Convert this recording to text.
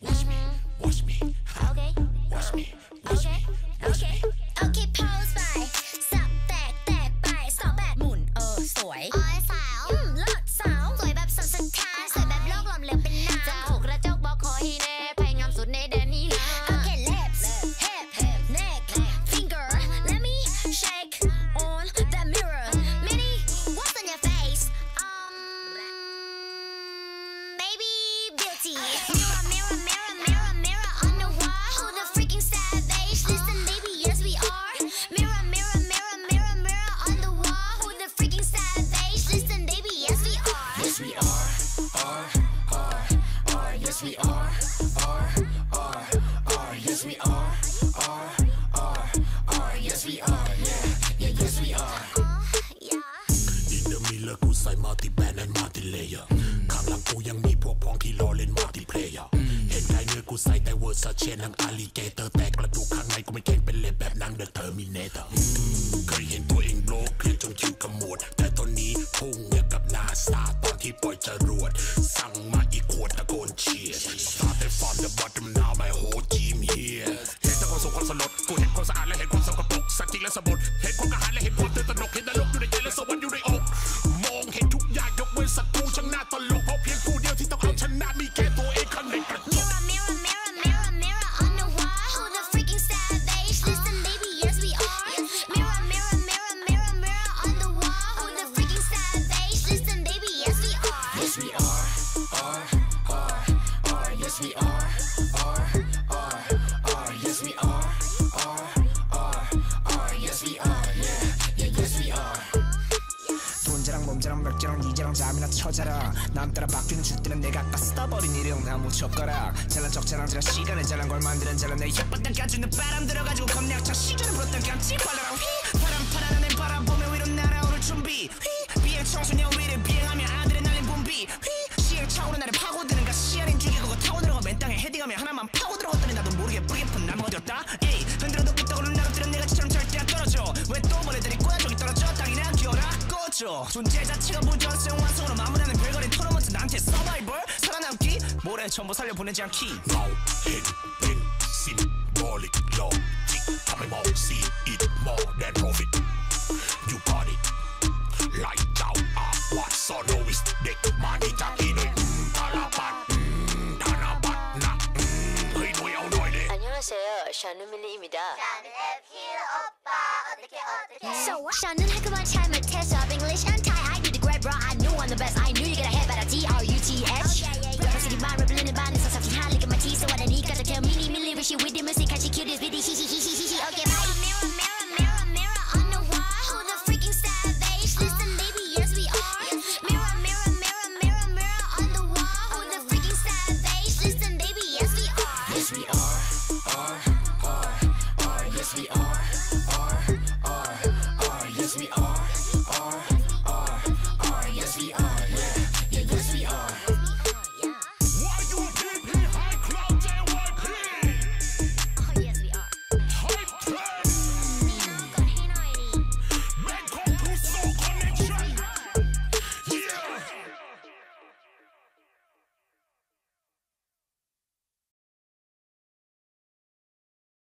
watch me, Yes we are, are, are, are. Yes we are, are, are, are. Yes we are, yeah, yeah. Yes we are. Yeah. อินเดอร์มิลเลอร์กูใส่มัลติแบนและมัลติเลเยอร์ข้างหลังกูยังมีพวกพ้องที่รอเล่นมัลติเพลเยอร์เห็นไงเนื้อกูใส่แต่เวอร์ซาเชนนังอาลิเกเตอร์แต่กระดูกข้างในกูไม่แข็งเป็นเล็บแบบนังเดอะเทอร์มินเนเตอร์เคยเห็นตัวเองโบล We are, are, are, are. Yes we are, are, are, are. Yes we are, yeah, yeah. Yes we are. 돈자랑 몸자랑 맥주랑 니자랑 잠이나 쳐자라 남 따라 바뀌는 줄때는 내가 아까 써버린 일용 나무 젓가락 잘난 척 자랑질한 시간에 잘난 걸 만드는 잘난 내 혓바닥 까주는 바람 들어가지고 겁내악차 시간을 불었던 깜찍 발라랑 휘 있다. 에이 흔들어도 끄떡오는 나갑들은 내가 지처럼 절대 안 떨어져. 왜또 보내드릴 거야? 저기 떨어져. 땅이나 기어라. 꺼져. 존재 자체가 부전성 완성으로 마무리하는 별거리 토너먼트 나한테 서바이벌? 살아남기? 모래 전부 살려보내지 않기. Low, it's symbolic, logic. Time, more, see 저는 밀리입니다. 저는 에필 오빠. 어떻게 어떻게? So what? 저는 학교만 잘 English and Thai. I did great bro I knew I'm the best. I knew you gotta have better D-R-U-T-H Representing my wish you with him Cause we are